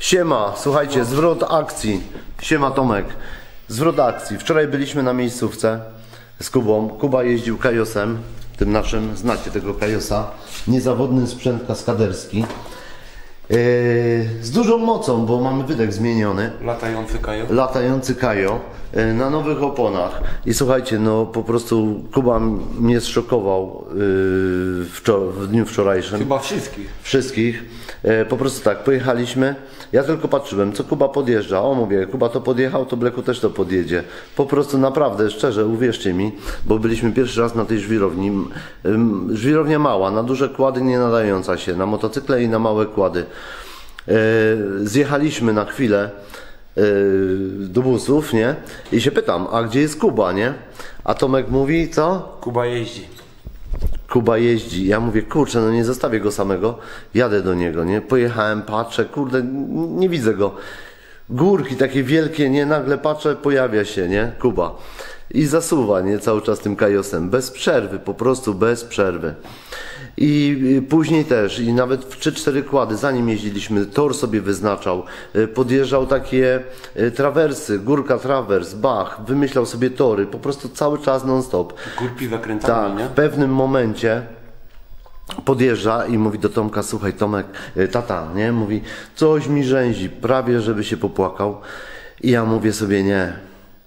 Siema, słuchajcie, zwrot akcji. Siema Tomek. Zwrot akcji. Wczoraj byliśmy na miejscówce z Kubą. Kuba jeździł kajosem, tym naszym, znacie tego kajosa. Niezawodny sprzęt kaskaderski. Yy, z dużą mocą, bo mamy wydech zmieniony Latający kajo. latający Kajo e, na nowych oponach. I słuchajcie, no po prostu Kuba mnie zszokował yy, w dniu wczorajszym. Chyba wszystkich. Wszystkich. E, Po prostu tak, pojechaliśmy. Ja tylko patrzyłem, co Kuba podjeżdża. O, mówię, Kuba to podjechał, to Bleku też to podjedzie. Po prostu naprawdę, szczerze, uwierzcie mi, bo byliśmy pierwszy raz na tej żwirowni. Żwirownia mała, na duże kłady nie nadająca się, na motocykle i na małe kłady. E, Zjechaliśmy na chwilę e, do busów, nie? I się pytam, a gdzie jest Kuba, nie? A Tomek mówi, co? Kuba jeździ. Kuba jeździ. Ja mówię, kurczę, no nie zostawię go samego. Jadę do niego, nie? Pojechałem, patrzę, kurde, nie widzę go. Górki takie wielkie, nie? Nagle patrzę, pojawia się, nie? Kuba. I zasuwa, nie? Cały czas tym kajosem. Bez przerwy, po prostu bez przerwy. I y, później też, i nawet w 3-4 kłady, zanim jeździliśmy, tor sobie wyznaczał, y, podjeżdżał takie y, trawersy, górka trawers, bach, wymyślał sobie tory, po prostu cały czas non-stop. Górki zakrętami, Tak, nie? w pewnym momencie podjeżdża i mówi do Tomka, słuchaj Tomek, tata, nie? Mówi, coś mi rzęzi, prawie żeby się popłakał. I ja mówię sobie, nie,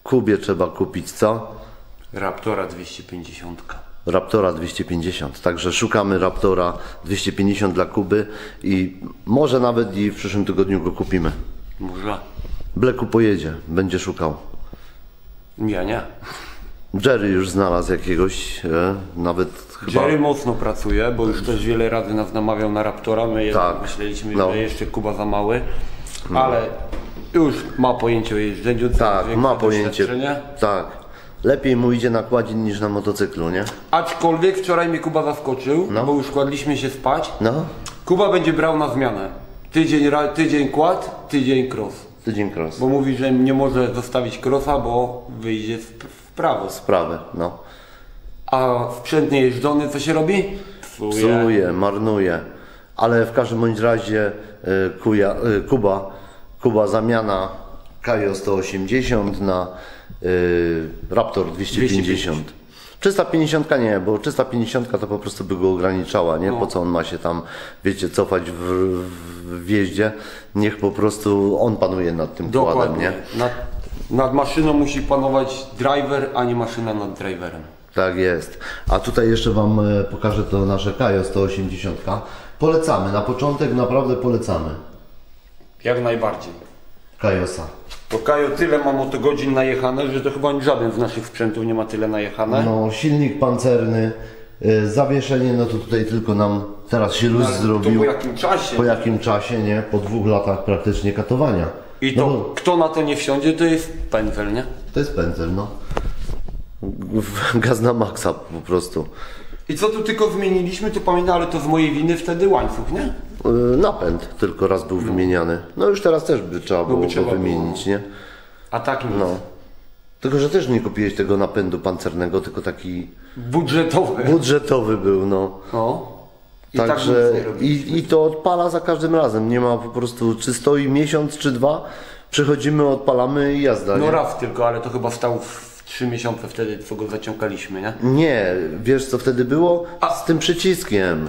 Kubie trzeba kupić, co? Raptora 250. Raptora 250. Także szukamy Raptora 250 dla Kuby i może nawet i w przyszłym tygodniu go kupimy. Może. Bleku pojedzie, będzie szukał. Ja nie. Jerry już znalazł jakiegoś, e, nawet chyba... Jerry mocno pracuje, bo już też wiele razy nas namawiał na Raptora. My Tak. myśleliśmy, No. że jeszcze Kuba za mały. Ale już ma pojęcie o jeżdżeniu. Tak, ma pojęcie. Tak. Lepiej mu idzie na kładzin niż na motocyklu, nie? Aczkolwiek wczoraj mnie Kuba zaskoczył, No. bo już kładliśmy się spać. No, Kuba będzie brał na zmianę. Tydzień, tydzień kład, tydzień cross. tydzień cross. Bo mówi, że nie może zostawić crossa, bo wyjdzie w, w prawo. Sprawę, no. A sprzęt niejeżdżony co się robi? Psuje. Psuje, marnuje. Ale w każdym bądź razie y, kuja, y, Kuba, Kuba zamiana Kajo 180 na Raptor 250. 350 nie, bo 350 to po prostu by go ograniczała, nie? Po co on ma się tam, wiecie, cofać w, w wjeździe? Niech po prostu on panuje nad tym kładem, nie? Nad, nad maszyną musi panować driver, a nie maszyna nad driverem. Tak jest. A tutaj jeszcze Wam e, pokażę to nasze Kajo 180. Polecamy, na początek naprawdę polecamy. Jak najbardziej. Kajosa. To Kajo tyle ma motogodzin najechane, że to chyba żaden z naszych sprzętów nie ma tyle najechane. No, silnik pancerny, e, zawieszenie, no to tutaj tylko nam teraz się luz Ale zrobił. Po jakim czasie? Po jakim czasie, nie? Po dwóch latach praktycznie katowania. I no to, bo kto na to nie wsiądzie, to jest pędzel, nie? to jest pędzel, no. W- Gaz na maksa po prostu. I co tu tylko zmieniliśmy, to pamiętam, ale to z mojej winy wtedy łańcuch, nie? E, Napęd tylko raz był wymieniany. No już teraz też by trzeba było by go było. wymienić, nie? A tak nic. No. Tylko, że też nie kupiłeś tego napędu pancernego, tylko taki Budżetowe. budżetowy był, no. No. I Także tak nie robiliśmy. i, i to odpala za każdym razem. Nie ma po prostu, czy stoi miesiąc, czy dwa, przychodzimy, odpalamy i jazda. No nie? raz tylko, ale to chyba stał w 3 miesiące wtedy, co go zaciąkaliśmy, nie? nie, wiesz co wtedy było? Z tym przyciskiem.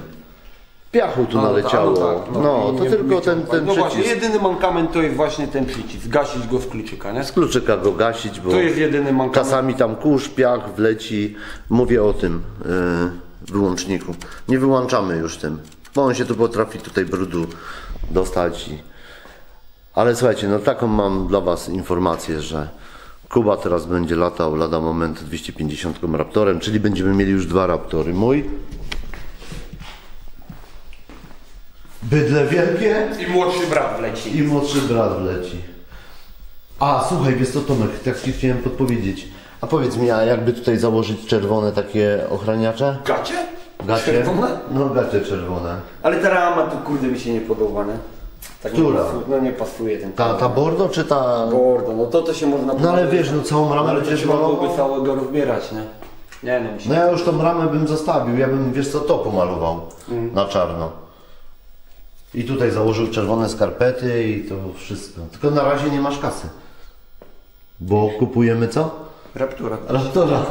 Piachu tu naleciało. tak, No, i to nie- tylko nie ten, ten No właśnie, przycisk. jedyny mankament to jest właśnie ten przycisk. Gasić go z kluczyka, nie? Z kluczyka go gasić, bo To jest jedyny mankament. czasami tam kurz, piach wleci. Mówię o tym yy, wyłączniku. Nie wyłączamy już tym, bo on się tu potrafi tutaj brudu dostać. I... Ale słuchajcie, no taką mam dla Was informację, że Kuba teraz będzie latał lada moment 250 Raptorem, czyli będziemy mieli już dwa Raptory. Mój. Bydle wielkie I młodszy brat wleci. i młodszy brat wleci. A, słuchaj, wiesz co Tomek, tak Ci chciałem podpowiedzieć. A powiedz mi, a jakby tutaj założyć czerwone takie ochraniacze? Gacie? Gacie? Czerwone? No, gacie czerwone. Ale ta rama tu kurde mi się nie podoba, nie? Tak Która? Nie pasuje, no nie pasuje ten Ta, ta bordo czy ta... Bordo, no to to się można No ale wiesz, no całą ramę ale to będziesz trzeba byłoby malował. całego rozbierać, nie? Nie no mi się... No ja już tą ramę bym zostawił, ja bym, wiesz co, to pomalował na czarno. I tutaj założył czerwone skarpety i to wszystko. Tylko na razie nie masz kasy. Bo kupujemy co? Raptura. Raptora.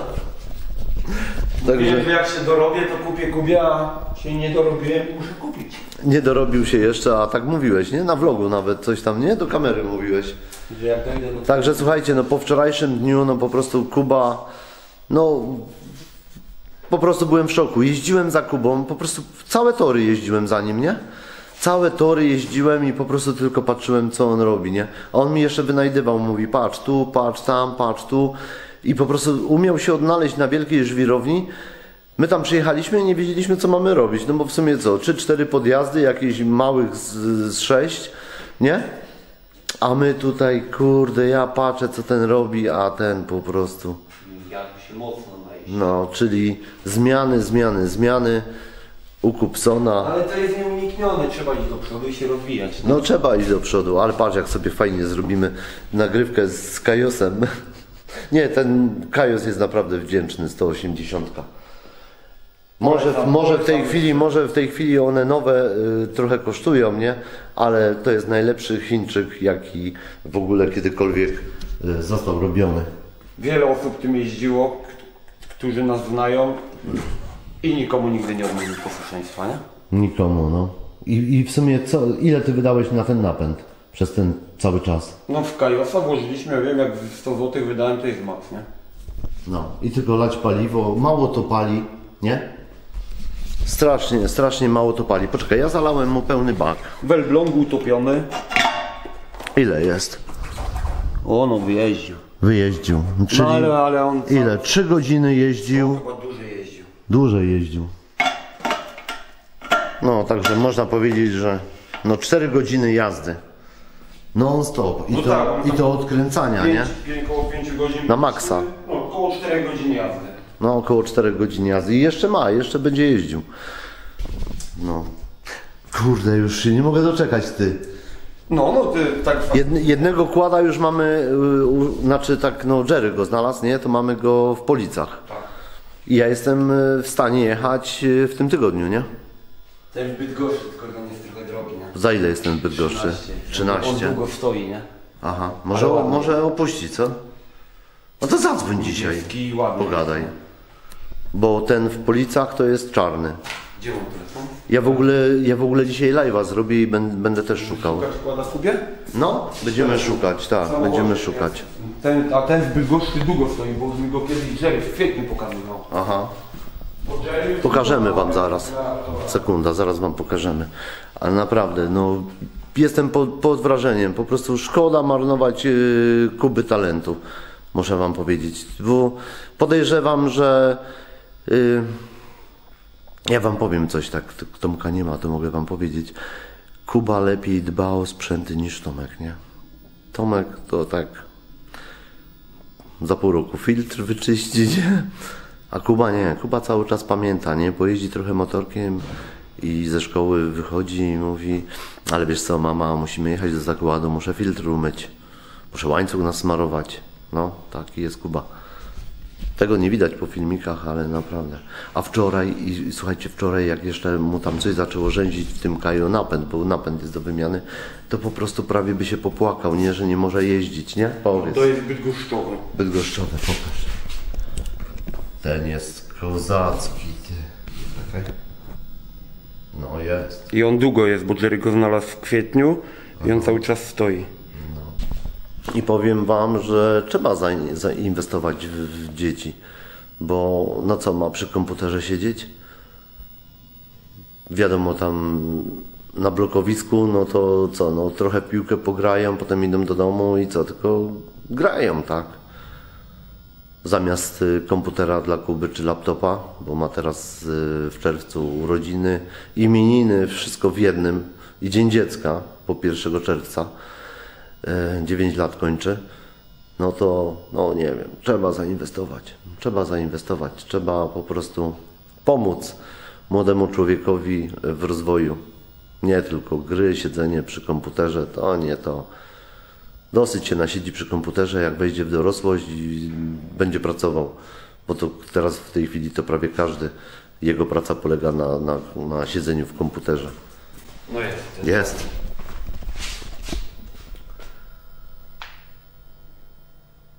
Wiem, Także że jak się dorobię, to kupię Kubie, a się nie dorobiłem, muszę kupić. nie dorobił się jeszcze, a tak mówiłeś, nie? Na vlogu nawet coś tam, nie? Do kamery mówiłeś. Do... Także słuchajcie, no po wczorajszym dniu, no po prostu Kuba, no po prostu byłem w szoku. Jeździłem za Kubą, po prostu całe tory jeździłem za nim, nie? Całe tory jeździłem i po prostu tylko patrzyłem, co on robi, nie? A on mi jeszcze wynajdywał, mówi, patrz tu, patrz tam, patrz tu. I po prostu umiał się odnaleźć na wielkiej żwirowni. My tam przyjechaliśmy i nie wiedzieliśmy, co mamy robić. No bo w sumie co, czy cztery podjazdy, jakieś małych z, z sześć, nie? A my tutaj, kurde, ja patrzę, co ten robi, a ten po prostu. Jak się mocno. No, czyli zmiany, zmiany, zmiany u Kupsona. Ale to jest nieuniknione, trzeba iść do przodu i się rozwijać. No trzeba iść do przodu, ale patrz jak sobie fajnie zrobimy nagrywkę z Kajosem. Nie, ten Kajos jest naprawdę wdzięczny, 180. Może, Polecam, może w tej chwili, może w tej chwili one nowe y, trochę kosztują, nie? Ale to jest najlepszy Chińczyk, jaki w ogóle kiedykolwiek y, został robiony. Wiele osób tym jeździło, którzy nas znają i nikomu nigdy nie odmówił posłuszeństwa, nie? Nikomu, no. I, I w sumie co, ile ty wydałeś na ten napęd przez ten cały czas? No w Kajosa włożyliśmy, ja wiem jak 100 zł wydałem, to jest max, nie? No. I tylko lać paliwo, mało to pali, nie? Strasznie, strasznie mało to pali. Poczekaj, ja zalałem mu pełny bak. W Elblągu utopiony. Ile jest? O, no wyjeździł. Wyjeździł. Czyli No ale, ale on ile? Trzy godziny jeździł, chyba dłużej jeździł. dłużej jeździł. No, także można powiedzieć, że no 4 godziny jazdy. Non stop. I, No to, tak, I to odkręcania, nie? Pięć, pięć, około 5 godzin. Na maksa. No, około 4 godzin jazdy. No około 4 godzin jazdy. I jeszcze ma, jeszcze będzie jeździł. No. Kurde, już się nie mogę doczekać, ty. No, no ty tak Jedne, jednego kłada już mamy, y, u, znaczy tak, no Jerry go znalazł, nie? To mamy go w Policach. Tak. I ja jestem y, w stanie jechać y, w tym tygodniu, nie? Ten Bydgoszczy, tylko on jest trochę drogi, nie? Za ile jest ten Bydgoszczy? 13. On długo stoi, nie? Aha, może, Ale ładnie. może opuści, co? No to zadzwoń dzisiaj, ładny. pogadaj. Bo ten w Policach to jest czarny. Gdzie mam telefon? Ja w ogóle, ja w ogóle dzisiaj live'a zrobię i będę, będę też szukał. Szukać kłada Kubie? No, będziemy szukać, tak, będziemy szukać. Ten, a ten w Bydgoszczy długo stoi, bo mi go kiedyś Jerry w kwietniu pokazywał. Aha. Pokażemy wam zaraz. Sekunda, zaraz wam pokażemy. Ale naprawdę, no jestem pod, pod wrażeniem. Po prostu szkoda marnować yy, kuby talentu. Muszę wam powiedzieć. Bo podejrzewam, że yy, ja wam powiem coś tak. Tomka nie ma, to mogę wam powiedzieć. Kuba lepiej dba o sprzęty niż Tomek, nie? Tomek to tak za pół roku filtr wyczyścić, a Kuba nie. Kuba cały czas pamięta, nie? Pojeździ trochę motorkiem i ze szkoły wychodzi i mówi ale wiesz co, mama, musimy jechać do zakładu, muszę filtr umyć, muszę łańcuch nasmarować. No, taki jest Kuba. Tego nie widać po filmikach, ale naprawdę. A wczoraj, i, i słuchajcie, wczoraj jak jeszcze mu tam coś zaczęło rzędzić w tym kaju napęd, bo napęd jest do wymiany, to po prostu prawie by się popłakał, nie? Że nie może jeździć, nie? Powiedz. To jest Bydgoszczowy. Bydgoszczowe, pokaż. Ten jest kozacki, ty. Czekaj. No jest. I on długo jest, bo Jerry go znalazł w kwietniu i on cały czas stoi. I powiem wam, że trzeba zain- zainwestować w, w dzieci. Bo no co, ma przy komputerze siedzieć? Wiadomo, tam na blokowisku, no to co, no trochę piłkę pograją, potem idą do domu i co, tylko grają, tak? Zamiast y, komputera dla Kuby czy laptopa, bo ma teraz y, w czerwcu urodziny, imieniny, wszystko w jednym i Dzień Dziecka po 1 czerwca. 9 lat kończy, no to, no nie wiem, trzeba zainwestować. Trzeba zainwestować, trzeba po prostu pomóc młodemu człowiekowi w rozwoju. Nie tylko gry, siedzenie przy komputerze, to nie to. Dosyć się nasiedzi przy komputerze, jak wejdzie w dorosłość i będzie pracował. Bo to teraz w tej chwili to prawie każdy, jego praca polega na, na, na siedzeniu w komputerze. No jest. Jest.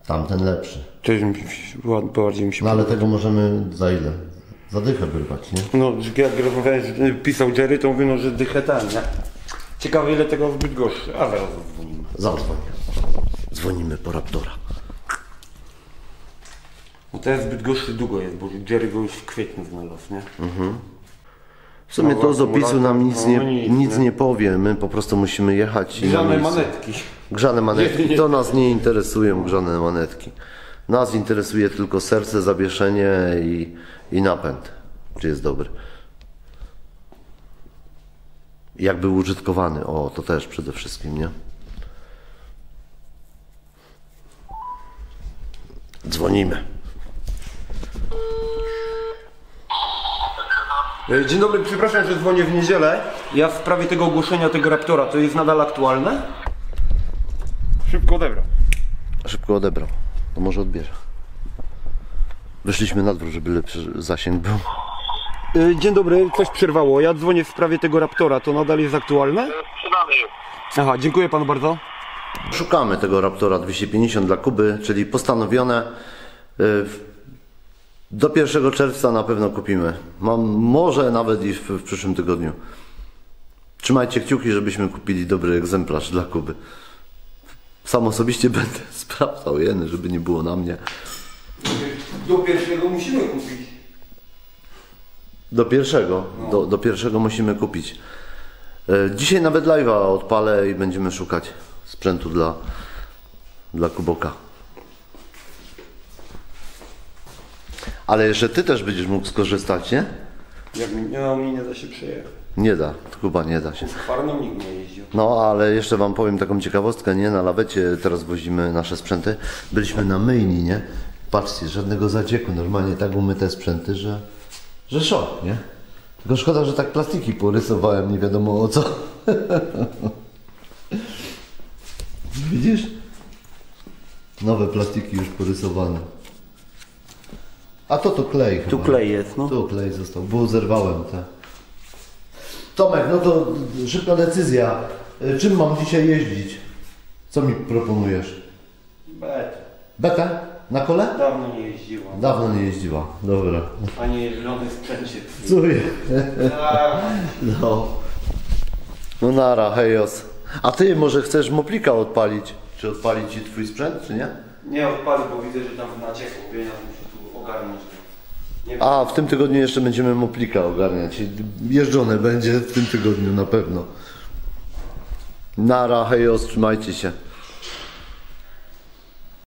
Tamten lepszy. Też mi się, ładnie, bardziej mi się No ale tego możemy za ile? Za dychę wyrwać, nie? No, jak rozmawiałem, pisał Jerry, to mówię, no, że dychę ten, nie? Ciekawe ile tego w Bydgoszczy, a zaraz. Zadzwoń. Dzwonimy po Raptora. No teraz w Bydgoszczy długo jest, bo Jerry go już w kwietniu znalazł, nie? W sumie to z opisu nam nic No, nie, nic, nic nie? powie. My po prostu musimy jechać i na Grzane miejsce. manetki. Grzane manetki. To nas nie interesują grzane manetki. Nas interesuje tylko serce, zawieszenie i, i napęd. Czy jest dobry. Jak był użytkowany. O, to też przede wszystkim, nie? Dzwonimy. E, Dzień dobry, przepraszam, że dzwonię w niedzielę. Ja w sprawie tego ogłoszenia tego Raptora, to jest nadal aktualne? Szybko odebrał. Szybko odebrał. To może odbierze. Wyszliśmy na dwór, żeby lepszy zasięg był. E, Dzień dobry, coś przerwało. Ja dzwonię w sprawie tego Raptora, to nadal jest aktualne? Sprzedany jest. Aha, dziękuję panu bardzo. Szukamy tego Raptora 250 dla Kuby, czyli postanowione. y, Do 1 czerwca na pewno kupimy. Mam, może nawet i w, w przyszłym tygodniu. Trzymajcie kciuki, żebyśmy kupili dobry egzemplarz dla Kuby. Sam osobiście będę sprawdzał jeny, żeby nie było na mnie. Do pierwszego musimy kupić. Do pierwszego, do, do pierwszego musimy kupić. E, Dzisiaj nawet live'a odpalę i będziemy szukać sprzętu dla, dla Kuboka. Ale jeszcze ty też będziesz mógł skorzystać, nie? Jak mi, no, mi nie da się przejechać. Nie da, Kuba nie da się. Z Kwarną nikt nie jeździł. No, ale jeszcze wam powiem taką ciekawostkę, nie? Na lawecie teraz wozimy nasze sprzęty. Byliśmy na myjni, nie? Patrzcie, żadnego zadzieku, normalnie tak umyte sprzęty, że, że szok, nie? Tylko szkoda, że tak plastiki porysowałem, nie wiadomo o co. Widzisz? Nowe plastiki już porysowane. A to to klej chyba. Tu klej jest, no. Tu klej został, bo zerwałem te. Tomek, no to szybka decyzja. Y, Czym mam dzisiaj jeździć? Co mi proponujesz? Bet. Betę? Na kole? Dawno nie jeździła. Dawno nie jeździła. Dobra. A nie jeżdżony sprzęcie. Czuję. No. No nara, hejos. A ty może chcesz moplika odpalić? Czy odpalić ci twój sprzęt, czy nie? Nie odpalę, bo widzę, że tam naciekło. Pieniądz muszę tu ogarnąć. Nie A, w tym tygodniu jeszcze będziemy moplika ogarniać. Jeżdżone będzie w tym tygodniu na pewno. Nara, hejos, trzymajcie się.